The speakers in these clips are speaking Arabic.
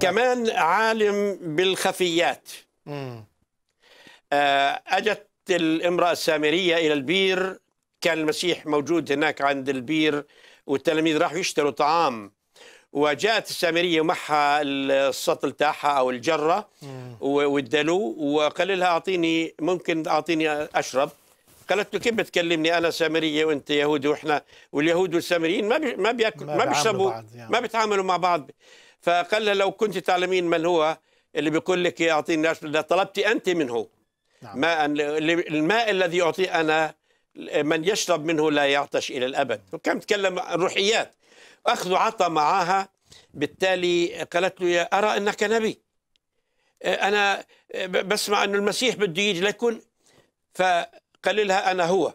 كمان عالم بالخفيات. مم. آه، أجت الامرأة السامرية إلى البير. كان المسيح موجود هناك عند البير والتلاميذ راحوا يشتروا طعام. وجاءت السامرية ومعها السطل تاعها أو الجرة والدلو وقال لها أعطيني ممكن أعطيني أشرب؟ قالت له كيف بتكلمني أنا سامرية وأنت يهودي وإحنا؟ واليهود والسامريين ما بي ما بياكل ما بيشربوا يعني. ما بيتعاملوا مع بعض. فقال لها لو كنت تعلمين من هو اللي بيقول لك أعطيني أشرب لطلبت أنت منه. نعم. ماء الماء الذي أعطيه أنا من يشرب منه لا يعطش إلى الأبد. وكان تكلم عن روحيات أخذ عطى معها بالتالي قالت له يا أرى أنك نبي. أنا بسمع أن المسيح بده يجي ليكون. فقال لها أنا هو.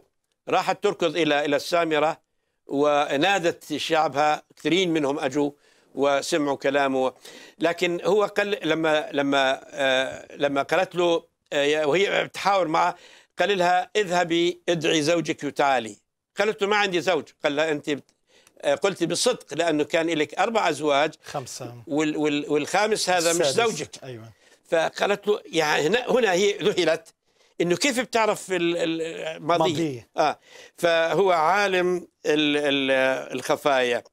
راحت تركض إلى إلى السامرة ونادت شعبها كثيرين منهم أجوا. وسمعوا كلامه. لكن هو قال لما لما آه، لما قالت له آه، وهي بتحاور معه قال لها اذهبي ادعي زوجك وتعالي قالت له ما عندي زوج. قال لها انت آه، قلت بالصدق لأنه كان لك أربع أزواج. وال وال والخامس هذا مش. زوجك. أيوة. فقالت له يعني هنا هنا هي ذهلت إنه كيف بتعرف ال- ال- الماضيه ماضية. آه فهو عالم ال- ال- الخفايا.